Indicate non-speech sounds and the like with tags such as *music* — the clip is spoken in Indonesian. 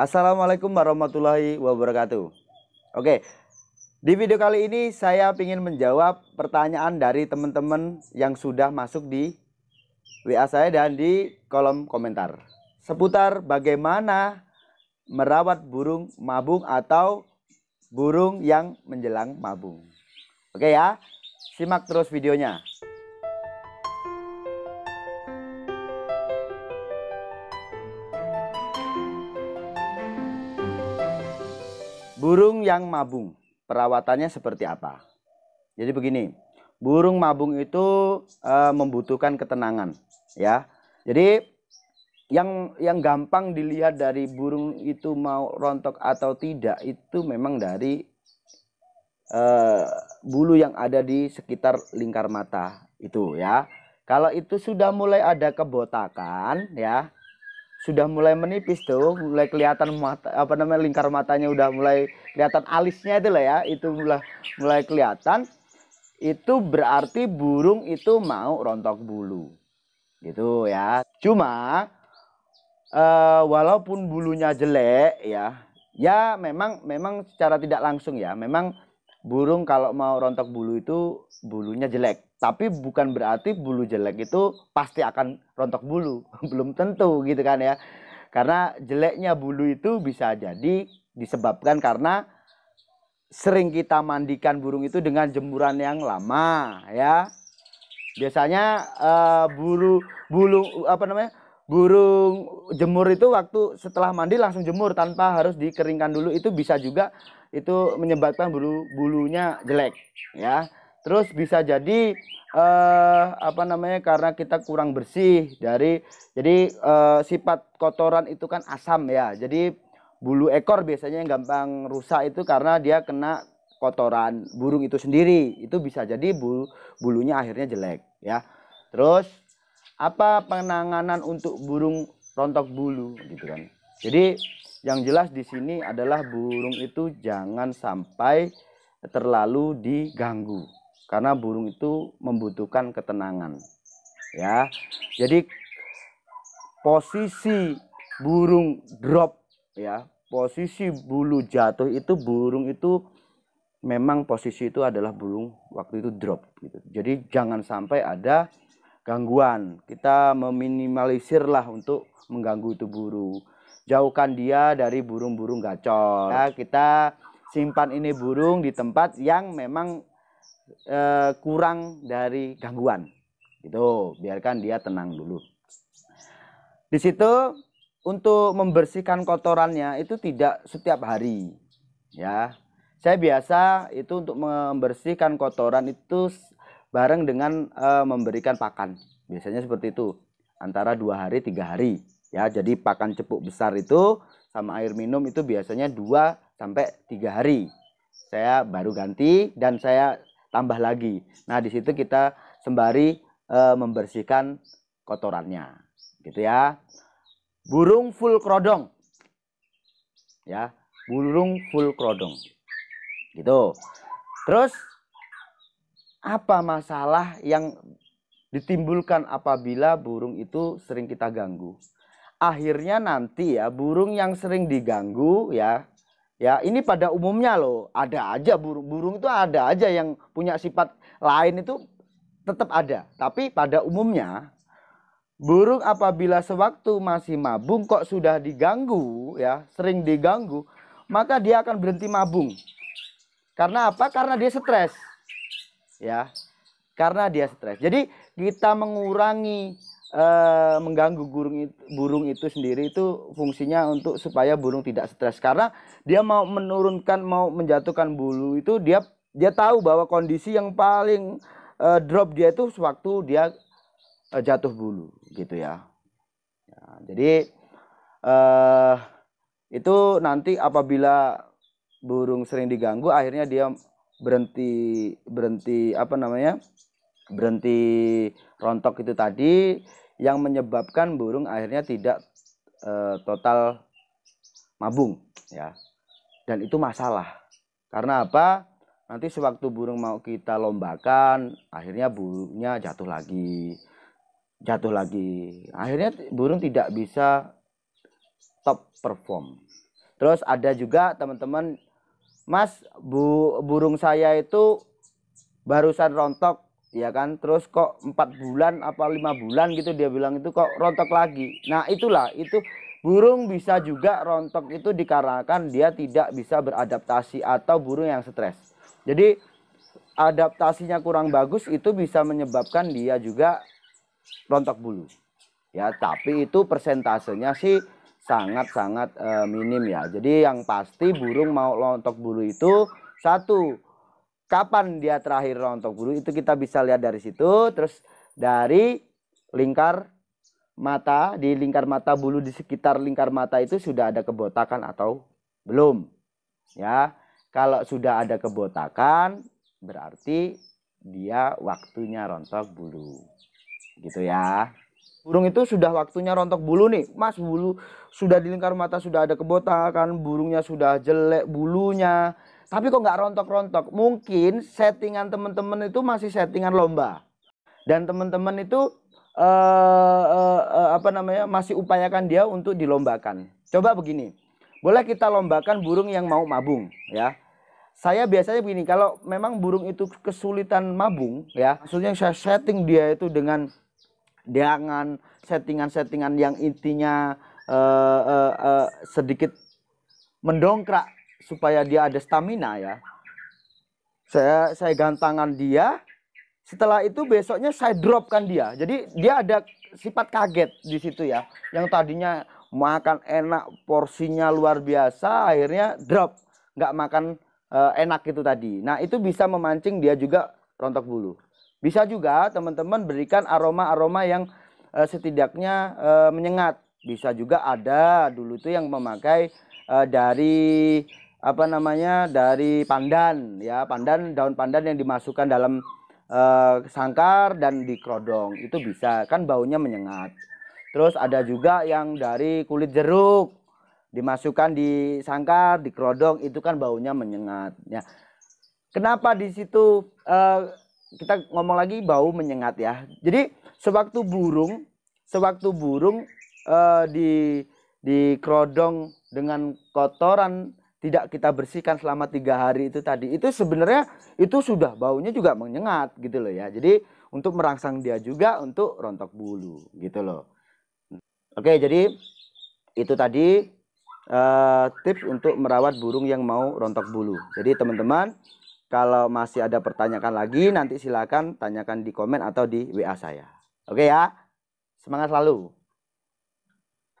Assalamualaikum warahmatullahi wabarakatuh. Oke, di video kali ini saya ingin menjawab pertanyaan dari teman-teman yang sudah masuk di WA saya dan di kolom komentar seputar bagaimana merawat burung mabung atau burung yang menjelang mabung. Oke ya, simak terus videonya. Burung yang mabung, perawatannya seperti apa? Jadi begini, burung mabung itu e, membutuhkan ketenangan, ya. Jadi yang yang gampang dilihat dari burung itu mau rontok atau tidak itu memang dari e, bulu yang ada di sekitar lingkar mata itu, ya. Kalau itu sudah mulai ada kebotakan, ya, sudah mulai menipis tuh, mulai kelihatan mata apa namanya lingkar matanya udah mulai kelihatan alisnya itu lah ya, itu mulai mulai kelihatan. Itu berarti burung itu mau rontok bulu. Gitu ya. Cuma uh, walaupun bulunya jelek ya, ya memang memang secara tidak langsung ya, memang burung kalau mau rontok bulu itu bulunya jelek. Tapi bukan berarti bulu jelek itu pasti akan rontok bulu. *laughs* Belum tentu gitu kan ya. Karena jeleknya bulu itu bisa jadi disebabkan karena sering kita mandikan burung itu dengan jemuran yang lama ya. Biasanya uh, bulu bulu apa namanya burung jemur itu waktu setelah mandi langsung jemur tanpa harus dikeringkan dulu itu bisa juga itu menyebabkan bulu bulunya jelek ya Terus bisa jadi uh, apa namanya karena kita kurang bersih dari jadi uh, sifat kotoran itu kan asam ya. Jadi bulu ekor biasanya yang gampang rusak itu karena dia kena kotoran burung itu sendiri. Itu bisa jadi bulu bulunya akhirnya jelek ya. Terus apa penanganan untuk burung rontok bulu gitu kan. Jadi yang jelas di sini adalah burung itu jangan sampai terlalu diganggu karena burung itu membutuhkan ketenangan ya jadi posisi burung drop ya posisi bulu jatuh itu burung itu memang posisi itu adalah burung waktu itu drop gitu jadi jangan sampai ada gangguan. Kita meminimalisir lah untuk mengganggu itu burung jauhkan dia dari burung-burung gacor. Ya, kita simpan ini burung di tempat yang memang eh, kurang dari gangguan. Gitu biarkan dia tenang dulu. Di situ untuk membersihkan kotorannya itu tidak setiap hari ya. Saya biasa itu untuk membersihkan kotoran itu bareng dengan e, memberikan pakan biasanya seperti itu antara dua hari tiga hari ya jadi pakan cepuk besar itu sama air minum itu biasanya dua sampai tiga hari saya baru ganti dan saya tambah lagi. Nah, di situ kita sembari e, membersihkan kotorannya. Gitu ya. Burung full krodong. Ya, burung full krodong. Gitu. Terus apa masalah yang ditimbulkan apabila burung itu sering kita ganggu? Akhirnya nanti ya burung yang sering diganggu ya Ya, ini pada umumnya loh, ada aja burung-burung itu ada aja yang punya sifat lain itu tetap ada. Tapi pada umumnya burung apabila sewaktu masih mabung kok sudah diganggu ya, sering diganggu, maka dia akan berhenti mabung. Karena apa? Karena dia stres. Ya. Karena dia stres. Jadi kita mengurangi uh, mengganggu burung itu, burung itu sendiri itu fungsinya untuk supaya burung tidak stres karena dia mau menurunkan mau menjatuhkan bulu itu dia dia tahu bahwa kondisi yang paling uh, drop dia itu sewaktu dia uh, jatuh bulu gitu ya, ya jadi itu nanti apabila burung sering diganggu akhirnya dia berhenti berhenti apa namanya berhenti rontok itu tadi yang menyebabkan burung akhirnya tidak e, total mabung ya. Dan itu masalah. Karena apa? Nanti sewaktu burung mau kita lombakan akhirnya burungnya jatuh lagi jatuh lagi. Akhirnya burung tidak bisa top perform. Terus ada juga teman-teman Mas bu, burung saya itu barusan rontok ya kan? Terus kok empat bulan apa lima bulan gitu dia bilang itu kok rontok lagi. Nah itulah itu burung bisa juga rontok itu dikarenakan dia tidak bisa beradaptasi atau burung yang stres. Jadi adaptasinya kurang bagus itu bisa menyebabkan dia juga rontok bulu. Ya tapi itu persentasenya sih sangat-sangat e, minim ya. Jadi yang pasti burung mau rontok bulu itu satu kapan dia terakhir rontok bulu itu kita bisa lihat dari situ. Terus dari lingkar mata di lingkar mata bulu di sekitar lingkar mata itu sudah ada kebotakan atau belum ya. Kalau sudah ada kebotakan berarti dia waktunya rontok bulu. Gitu ya burung itu sudah waktunya rontok bulu nih. Mas bulu sudah di lingkar mata sudah ada kebotakan burungnya sudah jelek bulunya. Tapi kok nggak rontok-rontok? Mungkin settingan teman-teman itu masih settingan lomba. Dan teman-teman itu uh, uh, uh, apa namanya masih upayakan dia untuk dilombakan. Coba begini. Boleh kita lombakan burung yang mau mabung ya? Saya biasanya begini. Kalau memang burung itu kesulitan mabung ya maksudnya saya setting dia itu dengan dengan settingan-settingan yang intinya uh, uh, uh, sedikit mendongkrak supaya dia ada stamina ya. Saya saya gantangan dia. Setelah itu besoknya saya dropkan dia. Jadi dia ada sifat kaget di situ ya. Yang tadinya makan enak porsinya luar biasa akhirnya drop nggak makan uh, enak itu tadi. Nah itu bisa memancing dia juga rontok bulu. Bisa juga teman-teman berikan aroma-aroma yang uh, setidaknya uh, menyengat. Bisa juga ada dulu tuh yang memakai uh, dari apa namanya dari pandan ya. Pandan daun pandan yang dimasukkan dalam uh, sangkar dan dikerodong. Itu bisa kan baunya menyengat. Terus ada juga yang dari kulit jeruk dimasukkan di sangkar dikerodong itu kan baunya menyengat ya. Kenapa di situ uh, kita ngomong lagi bau menyengat ya. Jadi sewaktu burung sewaktu burung uh, di dikerodong dengan kotoran tidak kita bersihkan selama tiga hari itu tadi itu sebenarnya itu sudah baunya juga menyengat gitu loh ya. Jadi untuk merangsang dia juga untuk rontok bulu gitu loh. Oke jadi itu tadi uh, tips untuk merawat burung yang mau rontok bulu. Jadi teman-teman kalau masih ada pertanyaan lagi nanti silakan tanyakan di komen atau di WA saya. Oke ya? Semangat selalu